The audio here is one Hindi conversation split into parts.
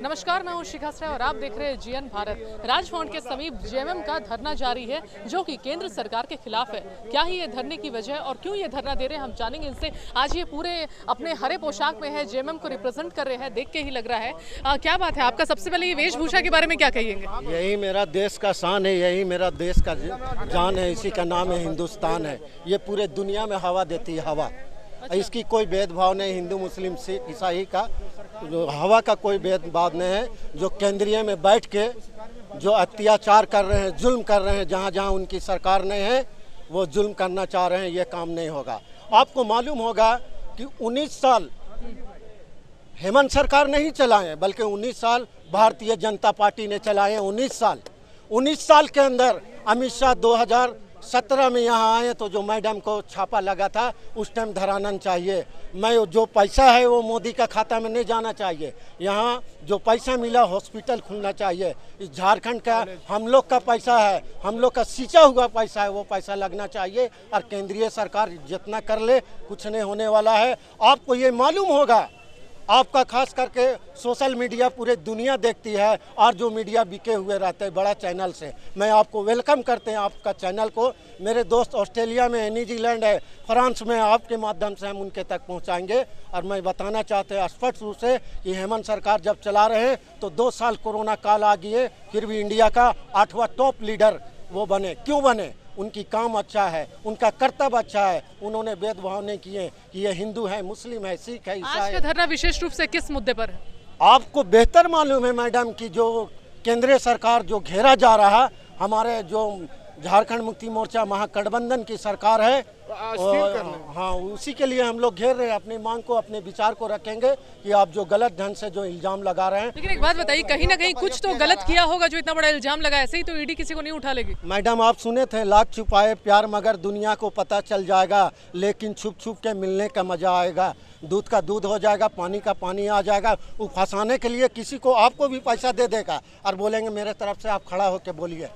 नमस्कार मैं हूँ शिखा श्रेय और आप देख रहे हैं जीएन भारत। राजभवन के समीप जेएमएम का धरना जारी है जो कि केंद्र सरकार के खिलाफ है। क्या ही ये धरने की वजह और क्यों ये धरना दे रहे हैं हम जानेंगे इनसे। आज ये पूरे अपने हरे पोशाक में है जेएमएम को रिप्रेजेंट कर रहे हैं देख के ही लग रहा है। आ, क्या बात है आपका सबसे पहले ये वेशभूषा के बारे में क्या कहिएँगे? यही मेरा देश का शान है यही मेरा देश का जान है इसी का नाम है हिंदुस्तान है। ये पूरे दुनिया में हवा देती है हवा। इसकी कोई भेदभाव नहीं हिंदू मुस्लिम सिख ईसाई का जो हवा का कोई भेदभाव नहीं है, जो केंद्रीय में बैठ के जो अत्याचार कर रहे हैं, जुल्म कर रहे हैं, जहाँ जहाँ उनकी सरकार नहीं है, वो जुल्म करना चाह रहे हैं, ये काम नहीं होगा। आपको मालूम होगा कि 19 साल हेमंत सरकार नहीं चलाए, बल्कि 19 साल भारतीय जनता पार्टी ने चलाए 19 साल। 19 साल के अंदर अमित शाह 2017 में यहाँ आए तो जो मैडम को छापा लगा था, उस टाइम धरानन चाहिए। मैं जो पैसा है वो मोदी का खाता में नहीं जाना चाहिए। यहाँ जो पैसा मिला हॉस्पिटल खुलना चाहिए। इस झारखंड का हम लोग का पैसा है, हम लोग का सींचा हुआ पैसा है, वो पैसा लगना चाहिए और केंद्रीय सरकार जितना कर ले, कुछ नहीं होने वाला है। आपको ये मालूम होगा आपका खास करके सोशल मीडिया पूरे दुनिया देखती है और जो मीडिया बिके हुए रहते हैं बड़ा चैनल से। मैं आपको वेलकम करते हैं आपका चैनल को। मेरे दोस्त ऑस्ट्रेलिया में है, न्यूजीलैंड है, फ्रांस में आपके माध्यम से हम उनके तक पहुंचाएँगे। और मैं बताना चाहते हैं स्पष्ट रूप से कि हेमंत सरकार जब चला रहे तो दो साल कोरोना काल आ गए फिर भी इंडिया का आठवां टॉप लीडर वो बने। क्यों बने? उनकी काम अच्छा है उनका कर्तव्य अच्छा है। उन्होंने भेदभाव नहीं किए कि ये हिंदू है मुस्लिम है सिख है ईसाई का है। धरना विशेष रूप से किस मुद्दे पर है? आपको बेहतर मालूम है मैडम की जो केंद्रीय सरकार जो घेरा जा रहा हमारे जो झारखंड मुक्ति मोर्चा महागठबंधन की सरकार है। और, हाँ। उसी के लिए हम लोग घेर रहे हैं अपनी मांग को अपने विचार को रखेंगे कि आप जो गलत ढंग से जो इल्ज़ाम लगा रहे हैं। लेकिन एक बात बताइए कहीं ना कहीं कुछ तो गलत किया होगा जो इतना बड़ा इल्ज़ाम लगा ऐसे ही तो ईडी किसी को नहीं उठा लेगी। मैडम आप सुने थे लाख छुपाए प्यार मगर दुनिया को पता चल जाएगा लेकिन छुप छुप के मिलने का मज़ा आएगा। दूध का दूध हो जाएगा पानी का पानी आ जाएगा वो फंसाने के लिए किसी को आपको भी पैसा दे देगा। और बोलेंगे मेरे तरफ़ से आप खड़ा होकर बोलिए।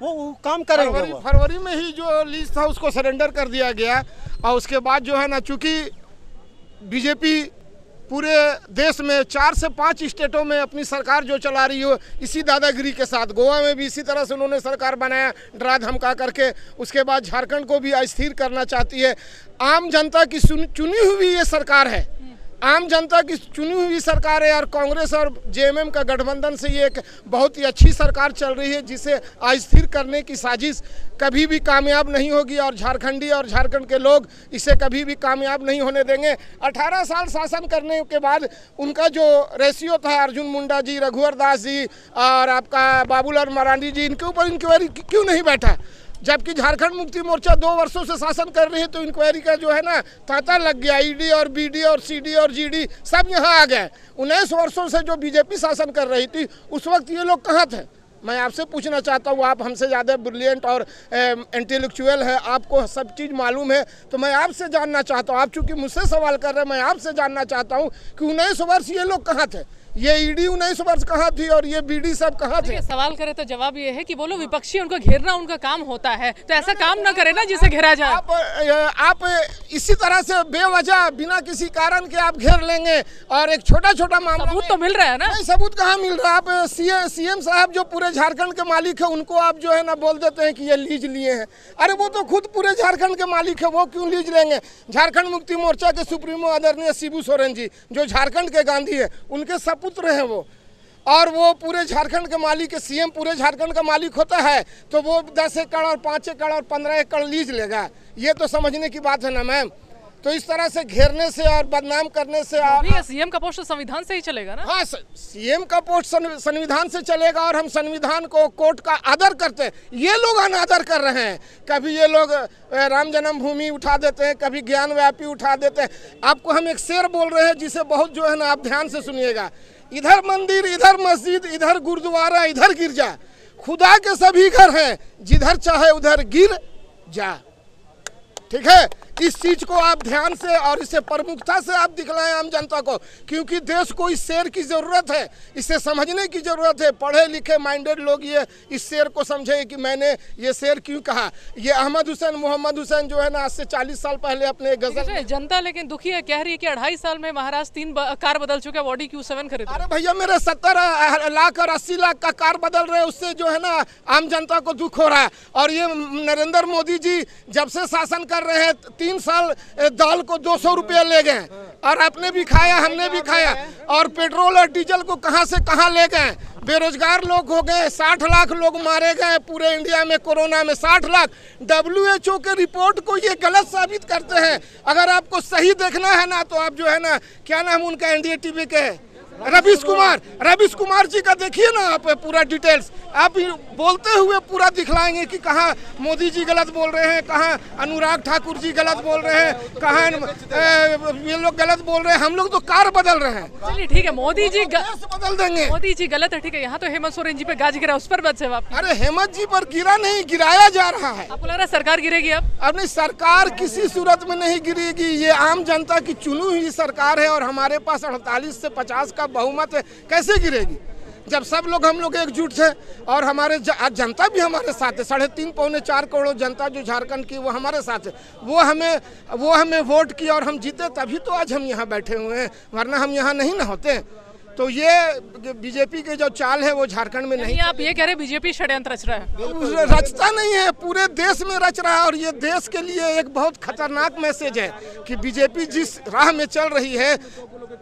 वो, वो काम करेंगे फरवरी फरवरी में ही जो लीज था उसको सरेंडर कर दिया गया। और उसके बाद जो है ना चूँकि बीजेपी पूरे देश में चार से पाँच स्टेटों में अपनी सरकार जो चला रही हो इसी दादागिरी के साथ। गोवा में भी इसी तरह से उन्होंने सरकार बनाया डरा धमका करके। उसके बाद झारखंड को भी अस्थिर करना चाहती है। आम जनता की चुनी हुई ये सरकार है। आम जनता की चुनी हुई सरकार है और कांग्रेस और जेएमएम का गठबंधन से ये एक बहुत ही अच्छी सरकार चल रही है, जिसे अस्थिर करने की साजिश कभी भी कामयाब नहीं होगी और झारखंडी और झारखंड के लोग इसे कभी भी कामयाब नहीं होने देंगे। 18 साल शासन करने के बाद उनका जो रेशियो था, अर्जुन मुंडा जी, रघुवर दास जी और आपका बाबूलाल मरांडी जी, इनके ऊपर इंक्वायरी क्यों नहीं बैठा? जबकि झारखंड मुक्ति मोर्चा दो वर्षों से शासन कर रही है तो इंक्वायरी का जो है ना, तांता लग गया ईडी और बीडी और सीडी और जीडी सब यहाँ आ गए। उन्नीस वर्षों से जो बीजेपी शासन कर रही थी, उस वक्त ये लोग कहाँ थे? मैं आपसे पूछना चाहता हूँ, आप हमसे ज़्यादा ब्रिलियंट और इंटेलेक्चुअल है, आपको सब चीज़ मालूम है तो मैं आपसे जानना चाहता हूँ, आप चूँकि मुझसे सवाल कर रहे हैं, मैं आपसे जानना चाहता हूँ कि उन्नीस वर्ष ये लोग कहाँ थे? ये ईडी उन्नीस वर्ष कहाँ थी और ये बीडी सब कहाँ थे? सवाल करे तो जवाब ये है कि बोलो विपक्षी उनको घेरना उनका काम होता है। तो ऐसा काम ना करे ना जिसे घेरा जाए। आप आप इसी तरह से बेवजह बिना किसी कारण के आप घेर लेंगे और एक छोटा छोटा मामला सबूत तो मिल रहा है ना? नहीं सबूत कहाँ मिल रहा है? आप सीएम साहब जो पूरे झारखंड के मालिक है उनको आप जो है ना बोल देते हैं कि ये लीज लिए हैं। अरे वो तो खुद पूरे झारखंड के मालिक है वो क्यों लीज लेंगे? झारखंड मुक्ति मोर्चा के सुप्रीमो आदरणीय शिबू सोरेन जी जो झारखंड के गांधी है उनके सपुत्र हैं वो। और वो पूरे झारखंड के मालिक है सीएम पूरे झारखंड का मालिक होता है तो वो दस एकड़ और पाँच एकड़ और पंद्रह एकड़ लीज लेगा। ये तो समझने की बात है ना मैम। तो इस तरह से घेरने से और बदनाम करने से और सीएम का पोस्ट संविधान से ही चलेगा ना? हाँ सीएम का पोस्ट संविधान से चलेगा और हम संविधान को कोर्ट का आदर करते हैं। ये लोग अनादर कर रहे हैं। कभी ये लोग राम जन्मभूमि उठा देते हैं कभी ज्ञान व्यापी उठा देते हैं। आपको हम एक शेर बोल रहे हैं जिसे बहुत जो है ना आप ध्यान से सुनिएगा। इधर मंदिर, इधर मस्जिद, इधर गुरुद्वारा, इधर गिरजा खुदा के सभी घर हैं, जिधर चाहे उधर गिर जा। ठीक है? इस चीज़ को आप ध्यान से और इसे प्रमुखता से आप दिखलाएँ आम जनता को क्योंकि देश को इस शेर की ज़रूरत है इसे समझने की ज़रूरत है। पढ़े लिखे माइंडेड लोग ये इस शेर को समझें कि मैंने ये शेर क्यों कहा। ये अहमद हुसैन मोहम्मद हुसैन जो है ना आज से चालीस साल पहले अपने गज़ल जनता लेकिन दुखी है कह रही है कि अढ़ाई साल में महाराज तीन कार बदल चुके हैं बॉडी क्यू सेवन खरीद। अरे भैया मेरे सत्तर लाख और अस्सी लाख का कार बदल रहे उससे जो है ना आम जनता को दुख हो रहा है। और ये नरेंद्र मोदी जी जब से शासन कर रहे हैं तीन साल दाल को दो सौ रुपये ले गए। और आपने भी खाया, हमने भी खाया। और पेट्रोल और डीजल को कहाँ से कहाँ ले गए? बेरोजगार लोग हो गए, साठ लाख लोग मारे गए पूरे इंडिया में कोरोना में, साठ लाख। डब्ल्यू एच ओ के रिपोर्ट को ये गलत साबित करते हैं। अगर आपको सही देखना है ना तो आप जो है ना, क्या नाम उनका एनडीए टीवी के रवीश कुमार रवीश कुमार जी का देखिए ना आप पूरा डिटेल्स आप बोलते हुए पूरा दिखलाएँगे कि कहाँ मोदी जी गलत बोल रहे हैं कहाँ अनुराग ठाकुर जी गलत बोल रहे हैं कहाँ ये लोग गलत बोल रहे हैं। हम लोग तो कार बदल रहे हैं। चलिए ठीक है मोदी जी बदल देंगे। मोदी जी गलत है ठीक है। यहाँ तो हेमंत सोरेन जी पे गाज गिरा उस पर बच है अरे हेमंत जी पर गिरा नहीं गिराया जा रहा है। आपको लग रहा है सरकार गिरेगी अब? अब नहीं सरकार किसी सूरत में नहीं गिरेगी। ये आम जनता की चुनी हुई सरकार है और हमारे पास 48 से 50 का बहुमत कैसे गिरेगी? जब सब लोग हम लोग एकजुट थे और हमारे आज जनता भी हमारे साथ है। साढ़े तीन पौने चार करोड़ जनता जो झारखंड की, वो हमारे साथ है। वो हमें वो हमें वोट किया और हम जीते, तभी तो आज हम यहाँ बैठे हुए हैं, वरना हम यहाँ नहीं ना होते। तो ये बीजेपी के जो चाल है वो झारखंड में नहीं आप ये कह रहे बीजेपी षड्यंत्र रच रहा है? रचता नहीं है पूरे देश में रच रहा है और ये देश के लिए एक बहुत खतरनाक मैसेज है कि बीजेपी जिस राह में चल रही है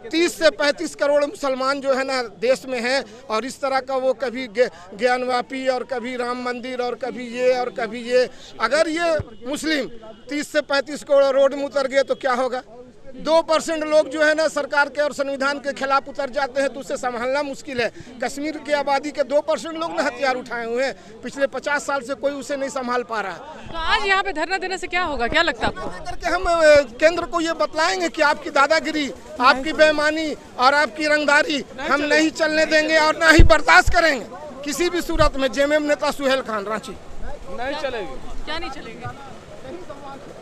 30 से 35 करोड़ मुसलमान जो है ना देश में है और इस तरह का वो कभी ज्ञानवापी और कभी राम मंदिर और कभी ये और कभी ये। अगर ये मुस्लिम 30 से 35 करोड़ रोड में उतर गए तो क्या होगा? दो परसेंट लोग जो है ना सरकार के और संविधान के खिलाफ उतर जाते हैं तो उसे संभालना मुश्किल है। कश्मीर की आबादी के दो परसेंट लोग ने हथियार उठाए हुए हैं। पिछले पचास साल से कोई उसे नहीं संभाल पा रहा। है तो आज यहाँ पे धरना देने से क्या होगा? क्या लगता है करके हम केंद्र को ये बतलाएँगे कि आपकी दादागिरी आपकी बेमानी और आपकी रंगदारी हम नहीं चलने देंगे और ना ही बर्दाश्त करेंगे। किसी भी सूरत में जेएमएम नेता सुहेल खान रांची। नहीं चलेगी। क्या नहीं चलेगा?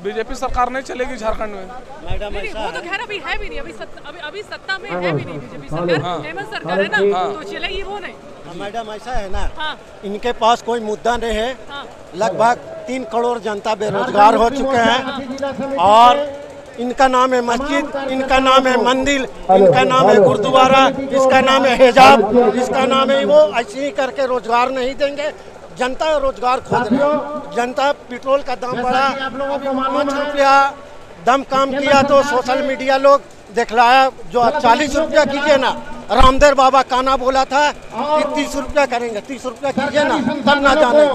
बीजेपी सरकार नहीं चलेगी झारखंड में? मैडम ऐसा वो तो है। खैर अभी है भी नहीं अभी सत्ता अभी अभी सत्ता में है भी नहीं बीजेपी सरकार। हेमंत सरकार है ना तो चलेगी वो नहीं। मैडम ऐसा है ना। हाँ। इनके पास कोई मुद्दा नहीं है। हाँ। लगभग तीन करोड़ जनता बेरोजगार हो चुके हैं। और इनका नाम है मस्जिद इनका नाम है मंदिर इनका नाम है गुरुद्वारा इसका नाम है हिजाब इसका नाम है वो ऐसे ही करके रोज़गार नहीं देंगे। जनता रोज़गार खोज रही है। जनता पेट्रोल का दाम बढ़ा पाँच रुपया दम काम किया तो सोशल मीडिया लोग दिखलाया जो चालीस रुपया कीजिए ना। रामदेव बाबा काना बोला था कि तीस रुपया करेंगे तीस रुपया कीजिए ना तब ना जाने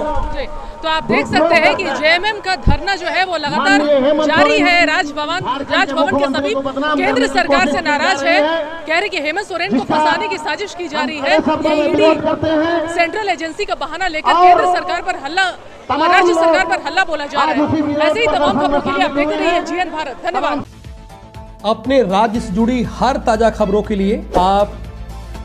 तो आप देख सकते हैं कि जेएमएम का धरना जो है वो लगातार जारी है राजभवन राजभवन के समीप। केंद्र सरकार से नाराज़ है। कह रहे कि हेमंत सोरेन को फंसाने की साजिश की जा रही है। ये ईडी सेंट्रल एजेंसी का बहाना लेकर केंद्र सरकार पर हल्ला राज्य सरकार पर हल्ला बोला जा रहा है। ऐसे ही तमाम खबरों के लिए आप देख देखते रहिए जीएन भारत। धन्यवाद। अपने राज्य से जुड़ी हर ताज़ा खबरों के लिए आप